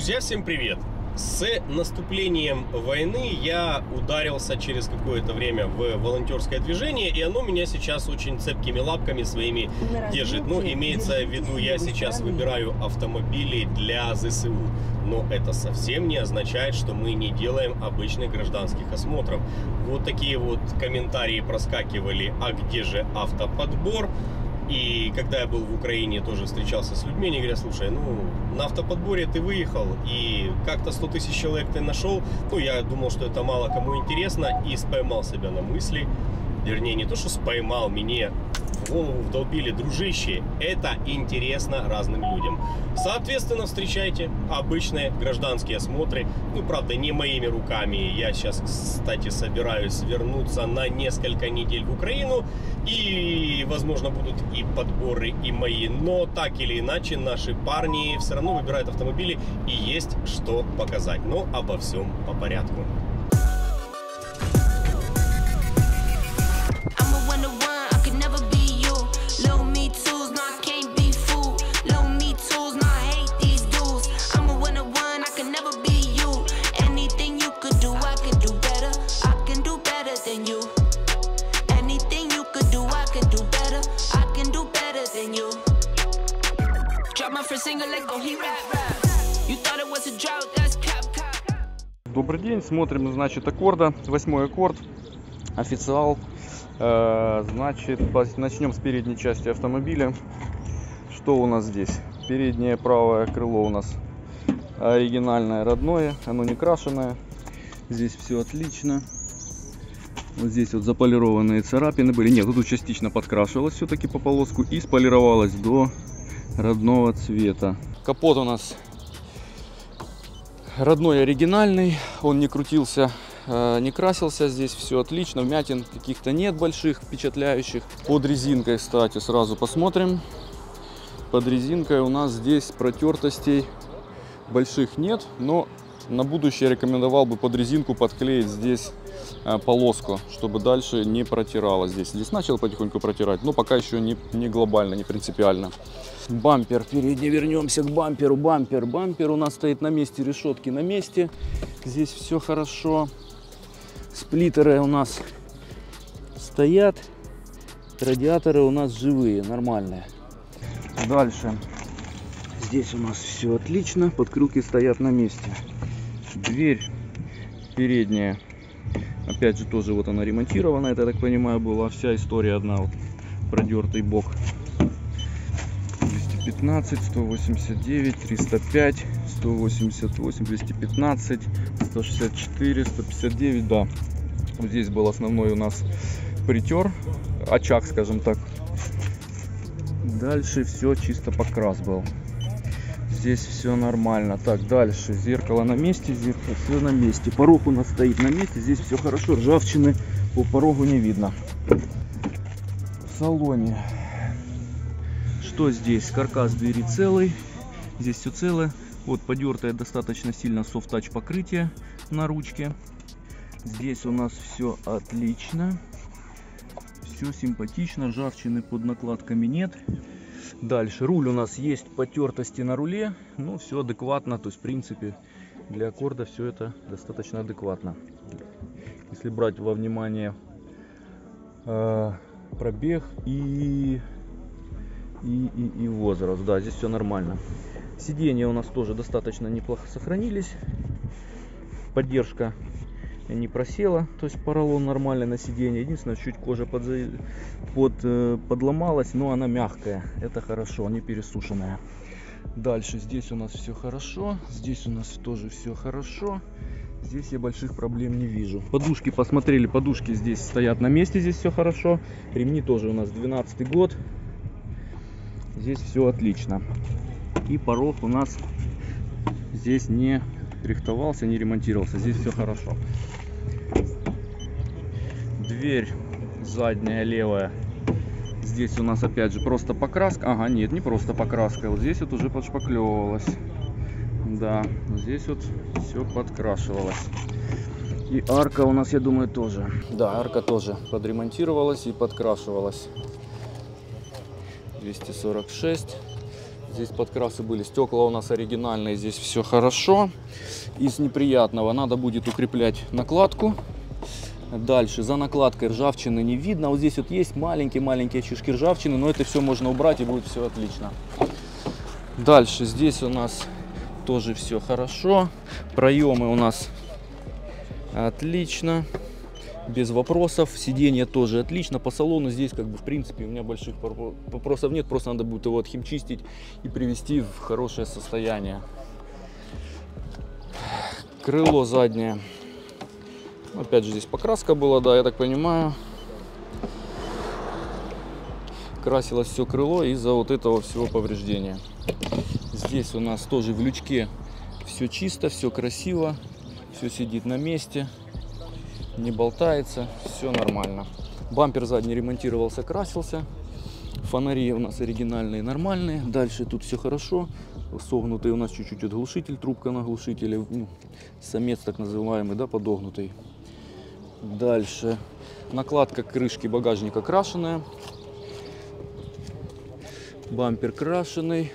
Друзья, всем привет! С наступлением войны я ударился через какое-то время в волонтерское движение, и оно меня сейчас очень цепкими лапками своими держит. Ну, имеется в виду, я сейчас выбираю автомобили для ЗСУ. Но это совсем не означает, что мы не делаем обычных гражданских осмотров. Вот такие вот комментарии проскакивали, а где же автоподбор? И когда я был в Украине, тоже встречался с людьми, они говорят, слушай, ну, на автоподборе ты выехал, и как-то 100 тысяч человек ты нашел, ну, я думал, что это мало кому интересно, и споймал себя на мысли, вернее, не то, что споймал, меня в голову вдолбили, дружище, это интересно разным людям. Соответственно, встречайте обычные гражданские осмотры. Ну, правда, не моими руками. Я сейчас, кстати, собираюсь вернуться на несколько недель в Украину. И, возможно, будут и подборы, и мои. Но так или иначе, наши парни все равно выбирают автомобили. И есть что показать. Но обо всем по порядку. Добрый день, смотрим, значит, аккорда, восьмой аккорд, официал. Э, Значит, начнем с передней части автомобиля. Что у нас здесь? Переднее правое крыло у нас оригинальное, родное, оно не крашеное. Здесь все отлично. Вот здесь вот заполированные царапины были. Нет, тут частично подкрашивалось все-таки по полоску и сполировалось до родного цвета. Капот у нас родной оригинальный, он не крутился, э, не красился, здесь все отлично, вмятин каких-то нет больших, впечатляющих. Под резинкой, кстати, сразу посмотрим. Под резинкой у нас здесь протертостей больших нет, но на будущее рекомендовал бы под резинку подклеить здесь э, полоску, чтобы дальше не протирало здесь. Здесь начал потихоньку протирать, но пока еще не, не глобально, не принципиально. Бампер, передний, вернемся к бамперу. Бампер, бампер у нас стоит на месте, решетки на месте. Здесь все хорошо. Сплиттеры у нас стоят. Радиаторы у нас живые, нормальные. Дальше. Здесь у нас все отлично, подкрылки стоят на месте. Дверь передняя, опять же тоже вот она ремонтирована, это, я так понимаю, была вся история одна, вот, продертый бок. 215, 189, 305, 188, 215, 164, 159, да. Здесь был основной у нас притер, очаг, скажем так. Дальше все чисто покрас был. Здесь все нормально. Так, дальше. Зеркало на месте, зеркало все на месте. Порог у нас стоит на месте. Здесь все хорошо. Ржавчины по порогу не видно. В салоне. Что здесь? Каркас двери целый. Здесь все целое. Вот подертое достаточно сильно софт-тач покрытие на ручке. Здесь у нас все отлично. Все симпатично. Ржавчины под накладками нет. Дальше. Руль у нас есть потертости на руле, ну все адекватно, то есть в принципе для аккорда все это достаточно адекватно. Если брать во внимание э, пробег и, и, и, и возраст, да, здесь все нормально. Сиденья у нас тоже достаточно неплохо сохранились, поддержка не просела, то есть поролон нормальный на сиденье. Единственное, чуть кожа под, под, э, подломалась, но она мягкая. Это хорошо, не пересушенная. Дальше здесь у нас все хорошо, здесь у нас тоже все хорошо. Здесь я больших проблем не вижу. Подушки посмотрели, подушки здесь стоят на месте, здесь все хорошо. Ремни тоже у нас 12 год. Здесь все отлично. И порог у нас здесь не рихтовался, не ремонтировался. Здесь все хорошо. Дверь задняя левая. Здесь у нас опять же просто покраска. Ага, нет, не просто покраска. Вот здесь вот уже подшпаклевывалось. Да, здесь вот все подкрашивалось. И арка у нас, я думаю, тоже. Да, арка тоже подремонтировалась и подкрашивалась. 246. Здесь подкрасы были. Стекла у нас оригинальные, здесь все хорошо. Из неприятного надо будет укреплять накладку. Дальше, за накладкой ржавчины не видно. Вот здесь вот есть маленькие-маленькие очишки ржавчины, но это все можно убрать и будет все отлично. Дальше, здесь у нас тоже все хорошо. Проемы у нас отлично, без вопросов. Сиденье тоже отлично. По салону здесь, как бы, в принципе, у меня больших вопросов нет. Просто надо будет его отхимчистить и привести в хорошее состояние. Крыло заднее Опять же, здесь покраска была, да, я так понимаю. Красилось все крыло из-за вот этого всего повреждения. Здесь у нас тоже в лючке все чисто, все красиво, все сидит на месте, не болтается, все нормально. Бампер задний ремонтировался, красился. Фонари у нас оригинальные, нормальные. Дальше тут все хорошо. Согнутый у нас чуть-чуть отглушитель, трубка на глушителе. Ну, самец так называемый, да, подогнутый. Дальше. Накладка крышки багажника крашеная. Бампер крашеный.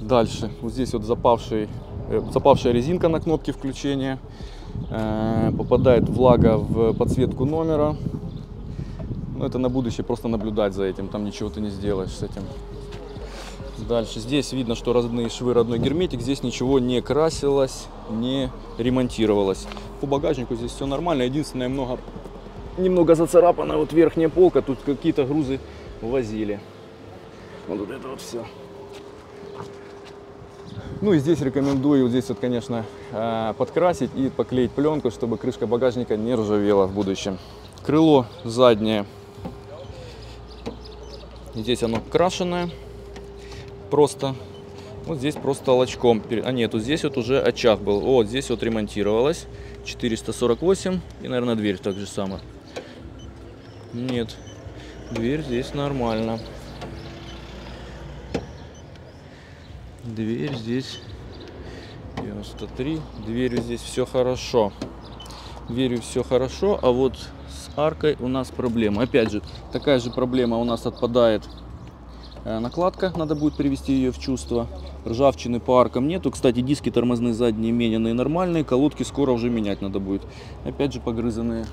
Дальше. Вот здесь вот запавший, э, запавшая резинка на кнопке включения. Э, попадает влага в подсветку номера. Ну, это на будущее просто наблюдать за этим. Там ничего ты не сделаешь с этим. Дальше здесь видно, что родные швы, родной герметик. Здесь ничего не красилось, не ремонтировалось. По багажнику здесь все нормально. Единственное, много, немного зацарапана вот верхняя полка. Тут какие-то грузы возили. Вот, вот это вот все. Ну и здесь рекомендую, вот здесь вот, конечно, э, подкрасить и поклеить пленку, чтобы крышка багажника не ржавела в будущем. Крыло заднее. Здесь оно крашеное просто. Вот здесь просто толчком. А нет, вот здесь вот уже очаг был. Вот здесь вот ремонтировалось. 448. И, наверное, дверь так же самое. Нет. Дверь здесь нормально. Дверь здесь 93. Дверью здесь все хорошо. Дверью все хорошо, а вот с аркой у нас проблема. Опять же, такая же проблема у нас отпадает накладка, надо будет привести ее в чувство. Ржавчины по аркам нету. Кстати, диски тормозные задние мененные нормальные. Колодки скоро уже менять надо будет. Опять же погрызанные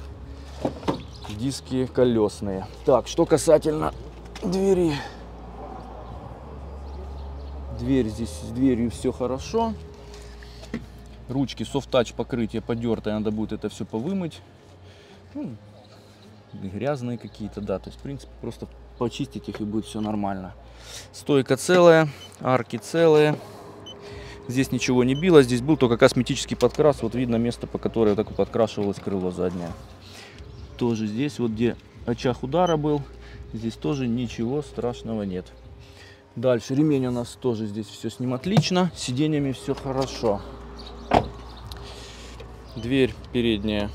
диски колесные. Так, что касательно двери. Дверь здесь с дверью все хорошо. Ручки софт-тач покрытие подертое, надо будет это все повымыть. Ну, грязные какие-то, да. То есть, в принципе, просто почистить их и будет все нормально. Стойка целая, арки целые. Здесь ничего не било, здесь был только косметический подкрас. Вот видно место, по которое так подкрашивалось крыло заднее. Тоже здесь, вот где очаг удара был, здесь тоже ничего страшного нет. Дальше ремень у нас тоже здесь все с ним отлично. Сиденьями все хорошо. Дверь передняя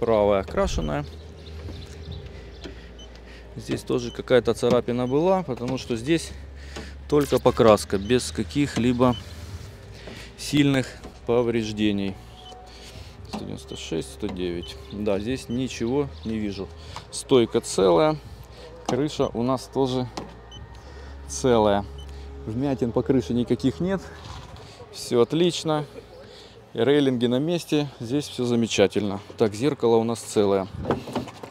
правая окрашенная. Здесь тоже какая-то царапина была, потому что здесь только покраска, без каких-либо сильных повреждений. 196, 109. Да, здесь ничего не вижу. Стойка целая. Крыша у нас тоже целая. Вмятин по крыше никаких нет. Все отлично. Рейлинги на месте. Здесь все замечательно. Так, зеркало у нас целое.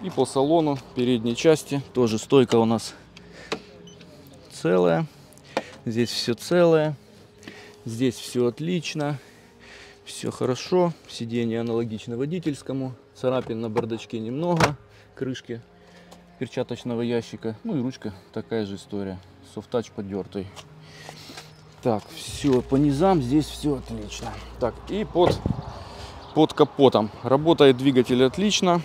И по салону передней части тоже стойка у нас целая. Здесь все целое. Здесь все отлично. Все хорошо. Сиденье аналогично водительскому. Царапин на бардачке немного. Крышки перчаточного ящика. Ну и ручка такая же история. Софтач подертый. Так, все по низам здесь все отлично. Так, и под, под капотом. Работает двигатель отлично.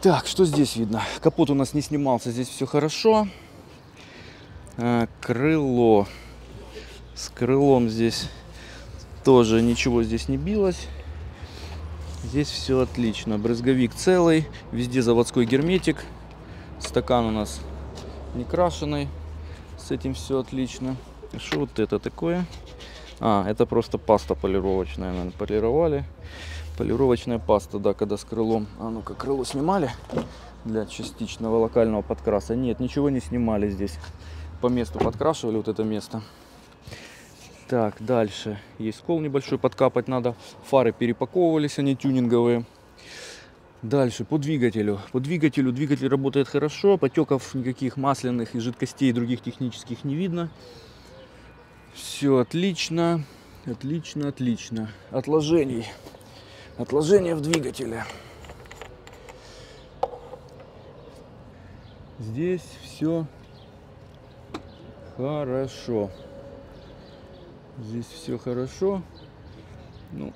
Так, что здесь видно? Капот у нас не снимался, здесь все хорошо. А, крыло. С крылом здесь тоже ничего здесь не билось. Здесь все отлично. Брызговик целый, везде заводской герметик. Стакан у нас не крашеный. С этим все отлично. Что вот это такое? А, это просто паста полировочная, наверное, полировали. Полировочная паста, да, когда с крылом. А ну-ка, крыло снимали для частичного локального подкраса. Нет, ничего не снимали здесь. По месту подкрашивали вот это место. Так, дальше. Есть скол небольшой, подкапать надо. Фары перепаковывались, они тюнинговые. Дальше, по двигателю. По двигателю двигатель работает хорошо, потеков никаких масляных и жидкостей других технических не видно. Все отлично, отлично, отлично. Отложений. Отложения в двигателе. Здесь все хорошо. Здесь все хорошо. Ну,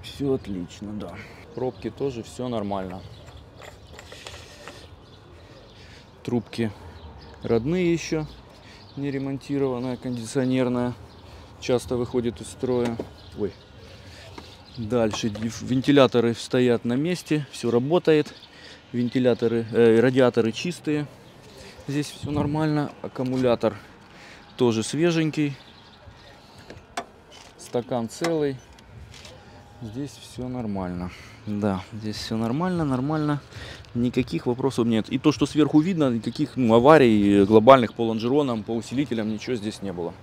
все отлично, да. Пробки тоже все нормально. Трубки родные еще, не ремонтированная, кондиционерная. Часто выходит из строя. Ой. Дальше вентиляторы стоят на месте, все работает. Вентиляторы, э, радиаторы чистые. Здесь все нормально. Аккумулятор тоже свеженький. Стакан целый. Здесь все нормально. Да, здесь все нормально, нормально. Никаких вопросов нет. И то, что сверху видно, никаких ну, аварий глобальных по лонжеронам, по усилителям, ничего здесь не было.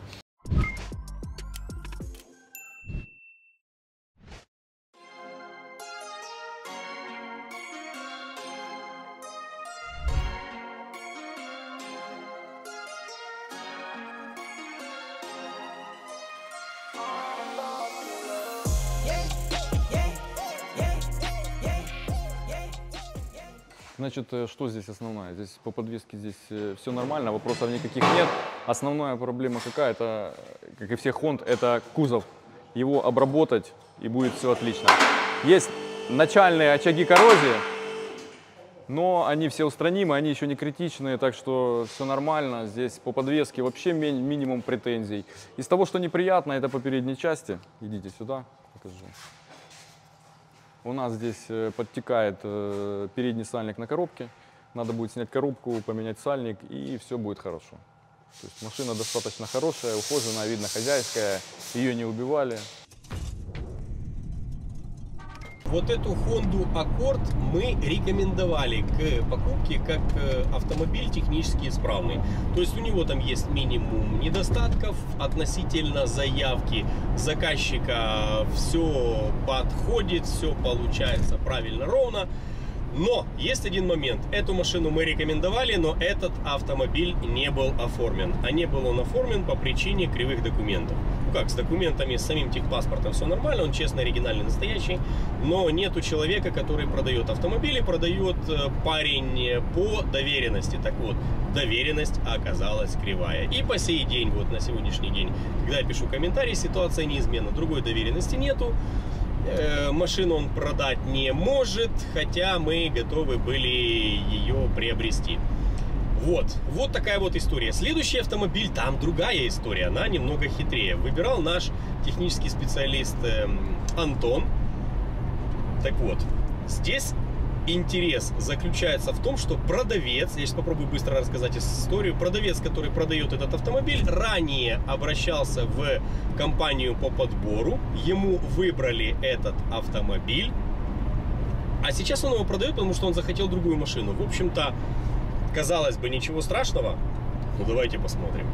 Значит, э, что здесь основное? Здесь по подвеске здесь э, все нормально, вопросов никаких нет. Основная проблема какая? Это, как и всех Хонд, это кузов. Его обработать и будет все отлично. Есть начальные очаги коррозии, но они все устранимы, они еще не критичные, так что все нормально. Здесь по подвеске вообще ми минимум претензий. Из того, что неприятно, это по передней части. Идите сюда, покажу. У нас здесь э, подтекает э, передний сальник на коробке. Надо будет снять коробку, поменять сальник, и все будет хорошо. То есть машина достаточно хорошая, ухоженная, видно хозяйская, ее не убивали. Вот эту Honda Accord мы рекомендовали к покупке как э, автомобиль технически исправный. То есть у него там есть минимум недостатков относительно заявки заказчика. Все подходит, все получается правильно, ровно. Но есть один момент. Эту машину мы рекомендовали, но этот автомобиль не был оформлен. А не был он оформлен по причине кривых документов. Как, с документами, с самим техпаспортом все нормально, он честный, оригинальный, настоящий. Но нету человека, который продает автомобили, продает э, парень по доверенности. Так вот, доверенность оказалась кривая. И по сей день, вот на сегодняшний день, когда я пишу комментарий, ситуация неизменна. Другой доверенности нету. Э, машину он продать не может, хотя мы готовы были ее приобрести. Вот, вот такая вот история. Следующий автомобиль, там другая история, она немного хитрее. Выбирал наш технический специалист эм, Антон. Так вот, здесь интерес заключается в том, что продавец, я сейчас попробую быстро рассказать историю, продавец, который продает этот автомобиль, ранее обращался в компанию по подбору, ему выбрали этот автомобиль, а сейчас он его продает, потому что он захотел другую машину. В общем-то, казалось бы, ничего страшного, но давайте посмотрим.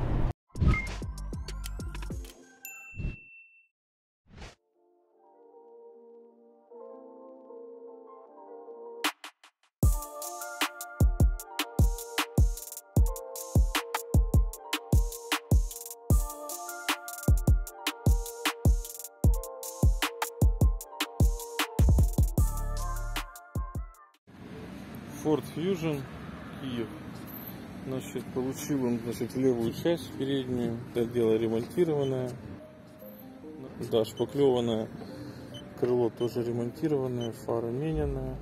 Ford Fusion. Значит, получил он, значит, левую часть переднюю. Это дело ремонтированное. Да, шпаклеванное. Крыло тоже ремонтированное, фара мененная.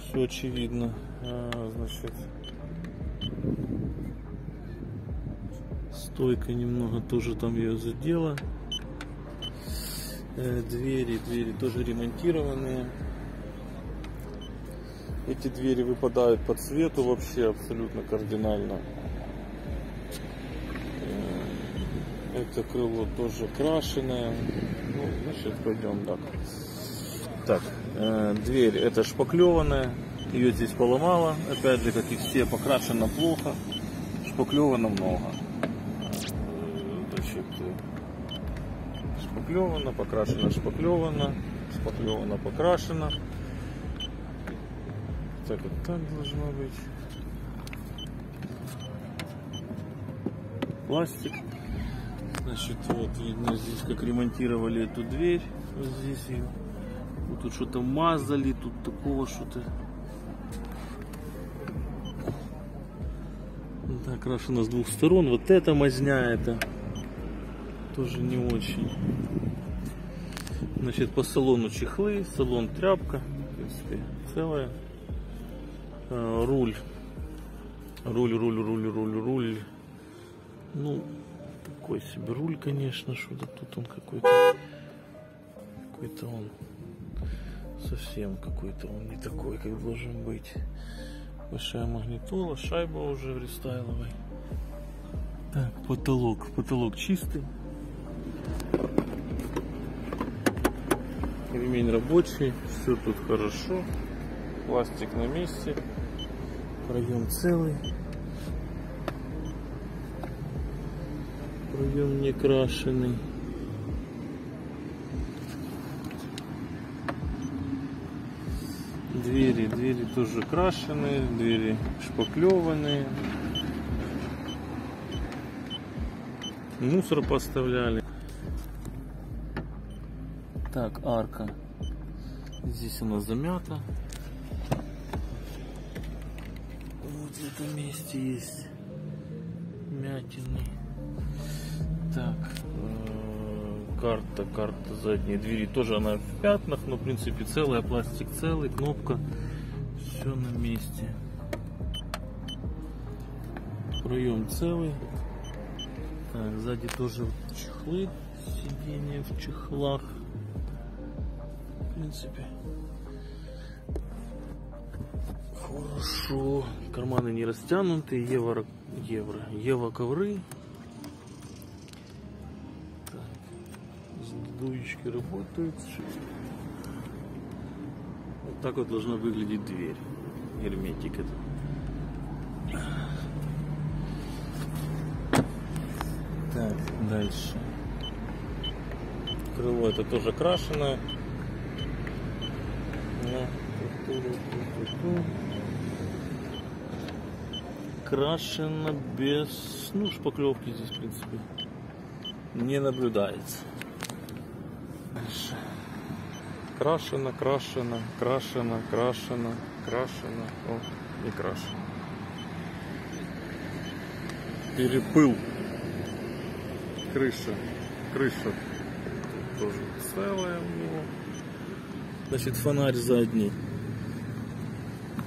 Все очевидно. А, значит, стойка немного тоже там ее задела. Э, двери, двери тоже ремонтированные. Эти двери выпадают по цвету вообще абсолютно кардинально. Это крыло тоже крашеное. Ну, значит, пойдем так. Так, э, дверь это шпаклеванная. Ее здесь поломало. Опять же, как и все, покрашено плохо. Шпаклевано много. Э, Значит, э, шпаклевано, покрашено, шпаклевано, шпаклевано, покрашено. Так вот так должно быть. Пластик. Значит, вот видно здесь, как ремонтировали эту дверь. Вот здесь ее. Вот тут что-то мазали, тут такого что-то. Да, окрашено с двух сторон. Вот эта мазня, это тоже не очень. Значит, по салону чехлы, салон тряпка, в принципе, целая. Руль. Руль, руль, руль, руль, руль. Ну, такой себе руль, конечно, что-то тут он какой-то. Какой-то он совсем какой-то он не такой, как должен быть. Большая магнитола, шайба уже в рестайловой. Так, потолок. Потолок чистый. Ремень рабочий, все тут хорошо. Пластик на месте. Проем целый. Проем не крашеный. Двери, двери тоже крашеные, двери шпаклеванные. Мусор поставляли. Так, арка. Здесь она замята. Этом месте есть мятины. Так, э, карта, карта задней двери тоже она в пятнах, но в принципе целая, пластик целый, кнопка, все на месте. Проем целый. Так, сзади тоже чехлы, сиденья в чехлах. В принципе. Хорошо. Карманы не растянуты, евро, евро, евро ковры. Так, дуечки работают. Вот так вот должна выглядеть дверь. Герметик это. Так, дальше. Крыло это тоже крашеное. Да. Крашено без, ну, шпаклевки здесь, в принципе, не наблюдается. Дальше. Крашено, крашено, крашено, крашено, крашено. О, не крашено. Перепыл крыша. Крыша тоже целая у него. Значит, фонарь задний.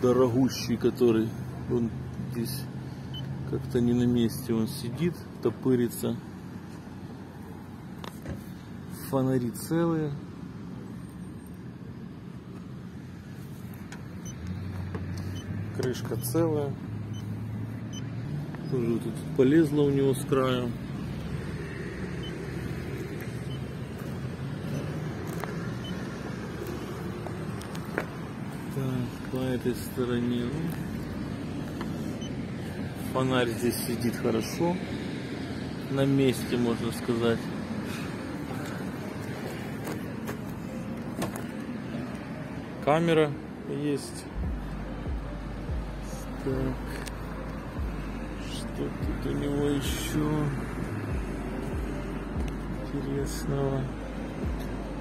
Дорогущий, который он здесь как-то не на месте. Он сидит, топырится. Фонари целые. Крышка целая. Тоже тут полезла у него с краю. Так, по этой стороне. Фонарь здесь сидит хорошо. На месте, можно сказать. Камера есть. Так. Что тут у него еще интересного?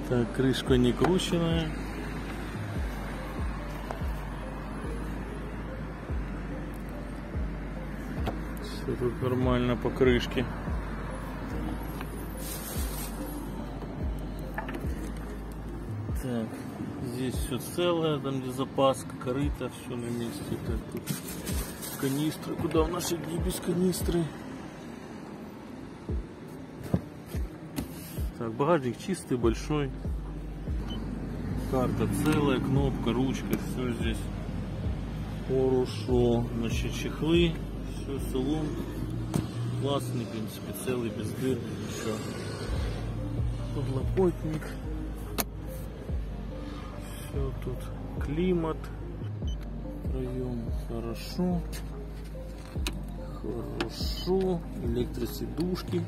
Так, крышка не крученная. Все тут нормально по крышке. Так, здесь все целое, там где запаска, корыто, все на месте. Так, тут канистры. Куда в наши дни без канистры? Так, багажник чистый, большой. Карта целая, кнопка, ручка, все здесь хорошо. Значит, чехлы, все, салон. классный, в принципе, целый, без дыр, еще подлокотник. Все тут климат. Проем хорошо. Хорошо. Электросидушки.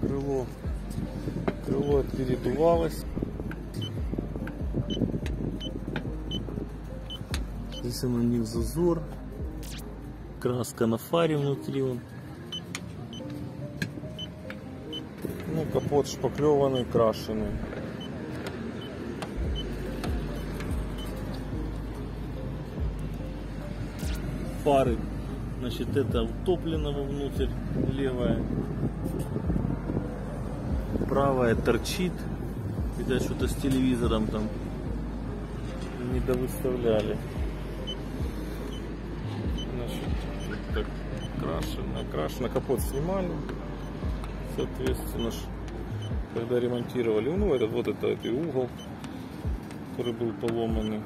Крыло. Крыло передувалось. Здесь на них зазор. Краска на фаре внутри. Он. Ну, капот шпаклеванный, крашеный. Фары. Значит, это утоплено вовнутрь, левая. Правая торчит. Видать, что-то с телевизором там не крашено, крашено, капот снимали. Соответственно, когда ремонтировали, ну, этот вот это, это угол, который был поломанный.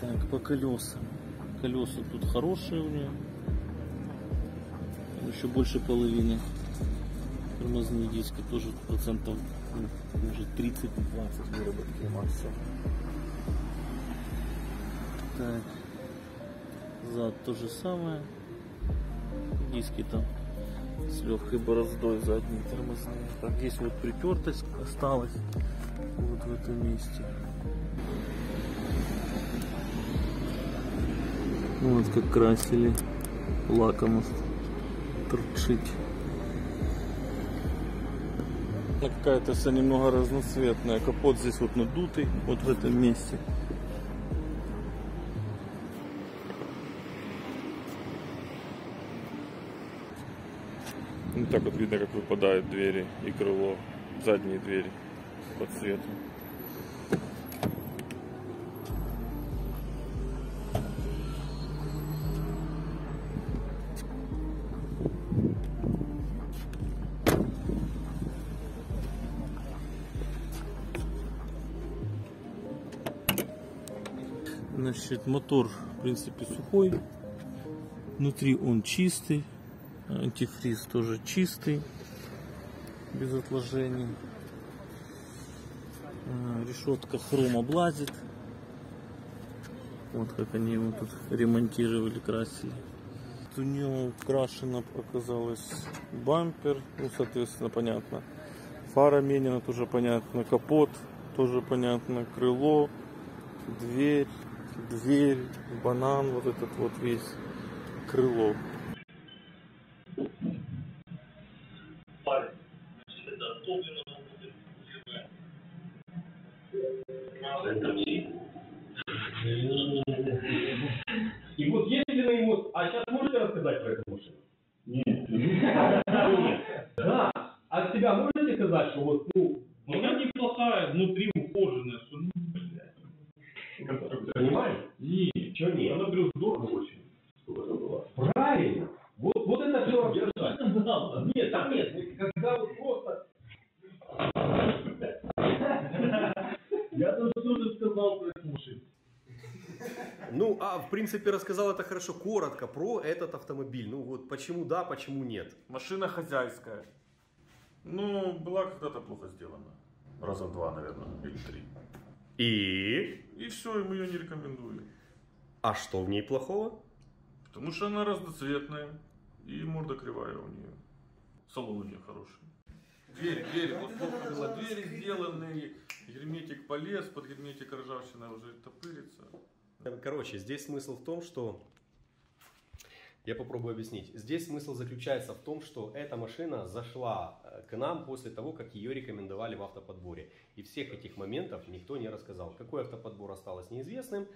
Так, по колесам. Колеса тут хорошие у нее. Еще больше половины. Тормозные диски тоже процентов, ну, может 30-20 выработки максимум. Так. Зад то же самое. Диски там с легкой бороздой задние тормозные. Так, здесь вот припертость осталась. Вот в этом месте. Вот как красили лаком торчить. Какая-то вся немного разноцветная. Капот здесь вот надутый, вот в этом месте. Так вот видно, как выпадают двери и крыло, задние двери по цвету. Значит, мотор, в принципе, сухой. Внутри он чистый. Антифриз тоже чистый. Без отложений. А, Решетка хром облазит. Вот как они его тут ремонтировали, красили. У него крашено оказалось бампер. Ну, соответственно, понятно. Фара менена тоже понятно. Капот тоже понятно. Крыло, дверь, дверь, банан, вот этот вот весь крыло. Можете сказать, что вот, ну... Ну, она неплохая, внутри ухоженная, что ну, блядь. Понимаешь? Не, Чего нет? она говорю, здорово очень. Чтобы это было. Правильно. Вот, вот это все Держать. Нет, там нет. Когда вот просто... Я тоже, тоже сказал про эту машину. Ну, а в принципе рассказал это хорошо, коротко про этот автомобиль. Ну вот почему да, почему нет. Машина хозяйская. Ну, была когда-то плохо сделана. Раза два, наверное, или три. И... И все, и мы ее не рекомендуем. А что в ней плохого? Потому что она разноцветная. И морда кривая у нее. Салон у нее хороший. Двери, двери, вот плохо было. Двери сделаны, герметик полез, под герметик ржавчина уже топырится. Короче, здесь смысл в том, что... Я попробую объяснить. Здесь смысл заключается в том, что эта машина зашла э, к нам после того, как ее рекомендовали в автоподборе. И всех этих моментов никто не рассказал. Какой автоподбор осталось неизвестным.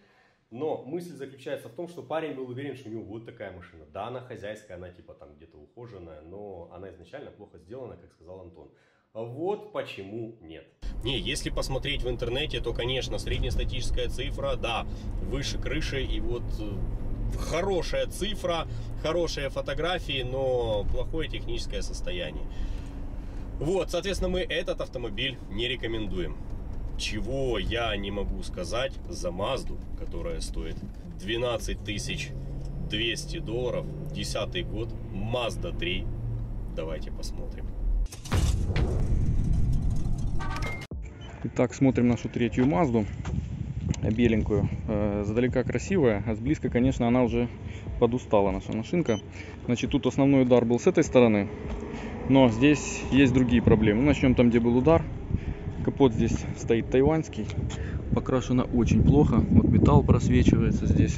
Но мысль заключается в том, что парень был уверен, что у него вот такая машина. Да, она хозяйская, она типа там где-то ухоженная, но она изначально плохо сделана, как сказал Антон. Вот почему нет. Не, если посмотреть в интернете, то, конечно, среднестатическая цифра, да, выше крыши, и вот э, хорошая цифра, хорошие фотографии, но плохое техническое состояние. Вот, соответственно, мы этот автомобиль не рекомендуем. Чего я не могу сказать за Мазду, которая стоит 12 тысяч 200 долларов, 10 год, Mazda 3. Давайте посмотрим. Итак, смотрим нашу третью Мазду, беленькую. Э, Сдалека красивая, а сблизко, конечно, она уже подустала, наша машинка. Значит, тут основной удар был с этой стороны, но здесь есть другие проблемы. Начнем там, где был удар. Капот здесь стоит тайваньский, покрашено очень плохо. Вот металл просвечивается здесь.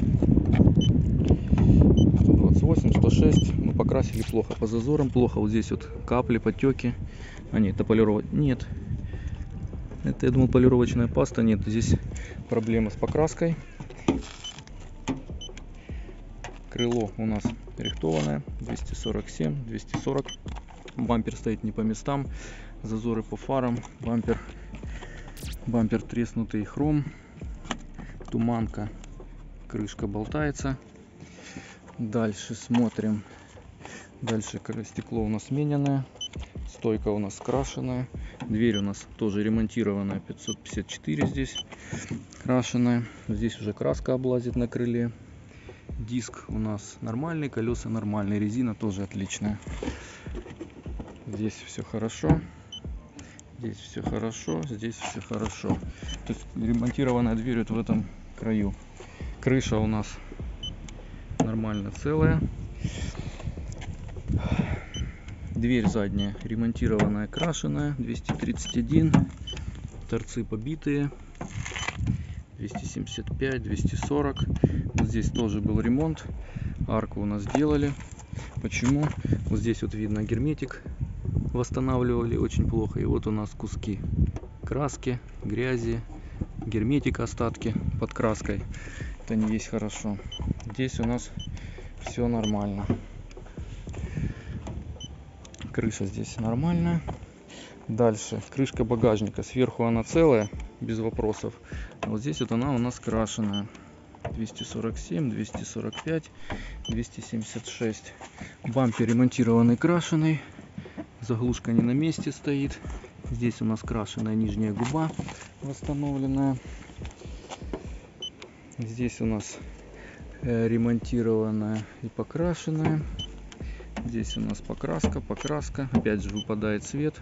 128, 106, мы покрасили плохо, по зазорам плохо. Вот здесь вот капли, потеки. А нет, это полировать. Нет, это, я думал, полировочная паста. Нет, здесь проблема с покраской. Крыло у нас рихтованное. 247, 240. Бампер стоит не по местам. Зазоры по фарам. Бампер, бампер треснутый хром. Туманка. Крышка болтается. Дальше смотрим. Дальше стекло у нас смененное. Стойка у нас крашеная. Дверь у нас тоже ремонтированная. 554 здесь крашеная. Здесь уже краска облазит на крыле. Диск у нас нормальный, колеса нормальные, резина тоже отличная. Здесь все хорошо. Здесь все хорошо, здесь все хорошо. То есть ремонтированная дверь вот в этом краю. Крыша у нас нормально целая. Дверь задняя ремонтированная, крашеная, 231. Торцы побитые, 275, 240. Вот здесь тоже был ремонт. Арку у нас сделали. Почему? Вот здесь вот видно герметик восстанавливали очень плохо. И вот у нас куски краски, грязи, герметик остатки под краской. Это не есть хорошо. Здесь у нас все нормально крыша здесь нормальная. Дальше, крышка багажника. Сверху она целая, без вопросов. Вот здесь вот она у нас крашеная. 247, 245, 276. Бампер ремонтированный, крашеный. Заглушка не на месте стоит. Здесь у нас крашеная нижняя губа восстановленная. Здесь у нас э, ремонтированная и покрашенная. Здесь у нас покраска, покраска. Опять же выпадает цвет.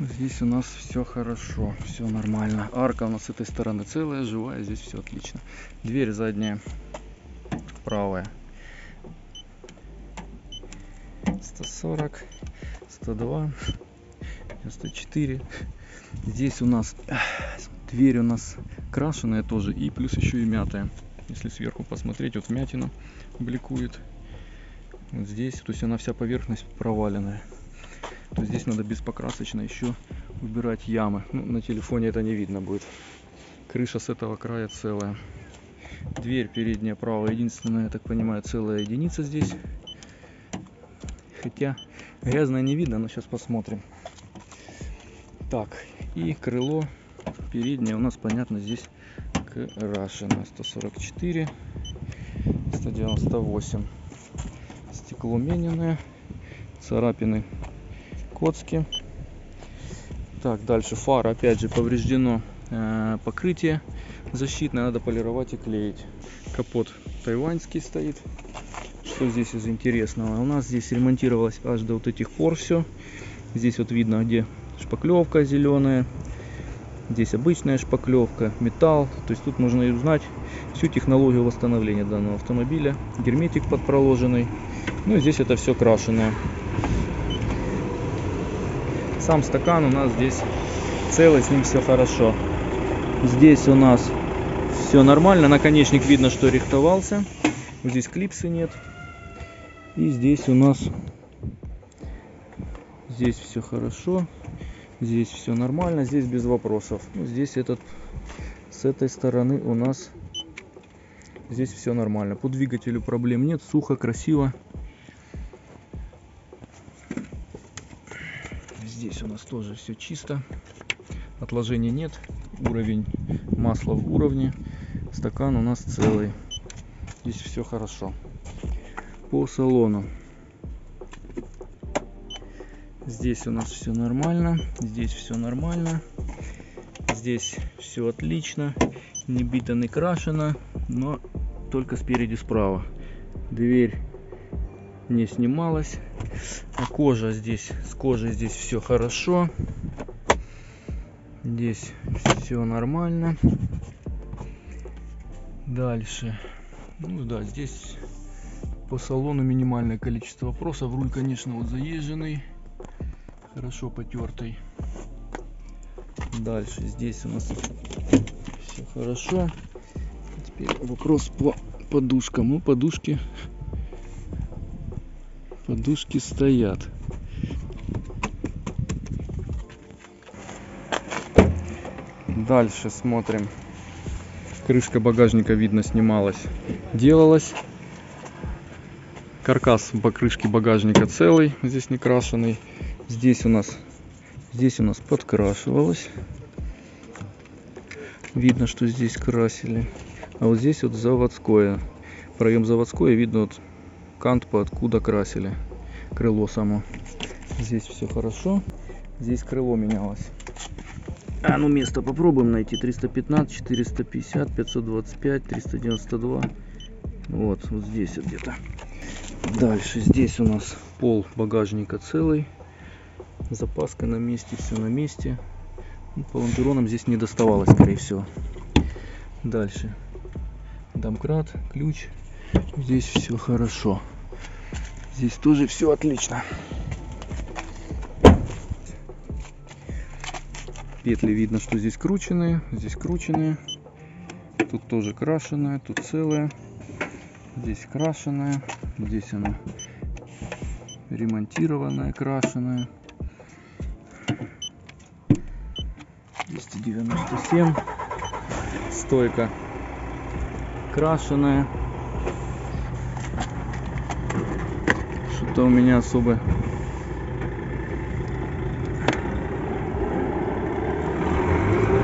Здесь у нас все хорошо, все нормально. Арка у нас с этой стороны целая, живая, здесь все отлично. Дверь задняя, правая. 140, 102, 94. Здесь у нас дверь у нас крашеная тоже и плюс еще и мятая. Если сверху посмотреть, вот вмятина бликует вот здесь то есть она вся поверхность проваленная. То здесь надо беспокрасочно еще убирать ямы. Ну, на телефоне это не видно будет. Крыша с этого края целая. Дверь передняя правая единственная я так понимаю целая единица здесь. Хотя грязная не видно но сейчас посмотрим. Так и крыло переднее у нас понятно здесь крашено. 144 198 стекло царапины, коцки. Так, дальше фара, опять же, повреждено э, покрытие защитное, надо полировать и клеить. Капот тайваньский стоит. Что здесь из интересного? У нас здесь ремонтировалось аж до вот этих пор все. Здесь вот видно, где шпаклевка зеленая. Здесь обычная шпаклевка, металл. То есть тут можно и узнать всю технологию восстановления данного автомобиля. Герметик подпроложенный. Ну, здесь это все крашеное. Сам стакан у нас здесь целый, с ним все хорошо. Здесь у нас все нормально. Наконечник видно, что рихтовался. Здесь клипсы нет. И здесь у нас здесь все хорошо. Здесь все нормально, здесь без вопросов. Ну, здесь этот с этой стороны у нас здесь все нормально. По двигателю проблем нет, сухо, красиво. Здесь у нас тоже все чисто. Отложений нет. Уровень масла в уровне. Стакан у нас целый. Здесь все хорошо. По салону. Здесь у нас все нормально. Здесь все нормально. Здесь все отлично. Не бито, не крашено. Но только спереди справа. Дверь не снималась. А кожа здесь, с кожей здесь все хорошо. Здесь все нормально. Дальше. Ну да, здесь по салону минимальное количество вопросов. Руль, конечно, вот заезженный. Хорошо потертый. Дальше здесь у нас все хорошо. Теперь вопрос по подушкам. Ну, подушки подушки стоят. Дальше смотрим. Крышка багажника, видно, снималась. Делалась. Каркас покрышки багажника целый, здесь не крашеный. Здесь у нас, здесь у нас подкрашивалось. Видно, что здесь красили. А вот здесь вот заводское. Проем заводское, видно вот кант, откуда красили. Крыло само. Здесь все хорошо. Здесь крыло менялось. А ну место попробуем найти. 315, 450, 525, 392. Вот, вот здесь вот где-то. Дальше здесь у нас пол багажника целый. Запаска на месте, все на месте. Ну, по лонжеронам здесь не доставалось, скорее всего. Дальше. Домкрат, ключ. Здесь все хорошо. Здесь тоже все отлично. Петли видно, что здесь крученные, здесь крученные. Тут тоже крашеная, тут целая. Здесь крашеная, здесь она ремонтированная, крашеная. 297 стойка крашеная что-то у меня особо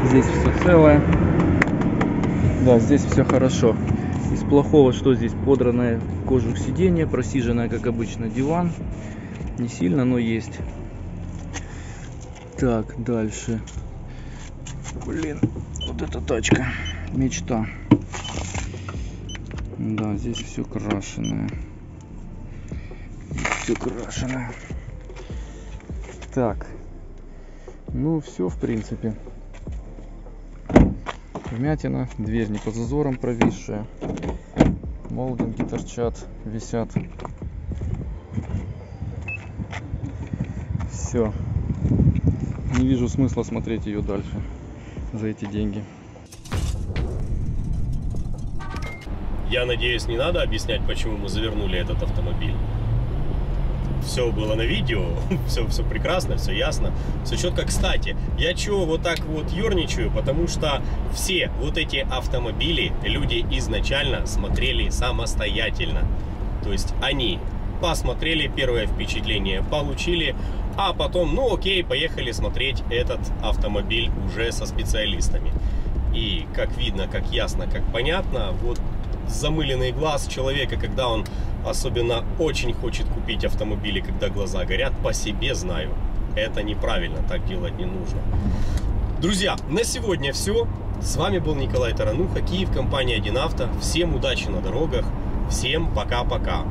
здесь все целое. Да здесь все хорошо. Из плохого что здесь? Подранная кожух сиденья просиженная как обычно диван. Не сильно но есть. Так дальше. Блин вот эта тачка. Мечта. Да здесь все крашеное все крашеное так. Ну все в принципе. Вмятина дверь не под зазором провисшая. Молдинги торчат висят. Все не вижу смысла смотреть ее дальше за эти деньги. Я надеюсь, не надо объяснять, почему мы завернули этот автомобиль. Все было на видео, все, все прекрасно, все ясно, все четко. Кстати, я чего вот так вот ерничаю, потому что все вот эти автомобили люди изначально смотрели самостоятельно. То есть они посмотрели, первое впечатление получили, а потом, ну окей, поехали смотреть этот автомобиль уже со специалистами. И как видно, как ясно, как понятно, вот замыленный глаз человека, когда он особенно очень хочет купить автомобили, когда глаза горят, по себе знаю. Это неправильно, так делать не нужно. Друзья, на сегодня все. С вами был Николай Тарануха, Киев, компания 1 Авто. Всем удачи на дорогах. Всем пока-пока.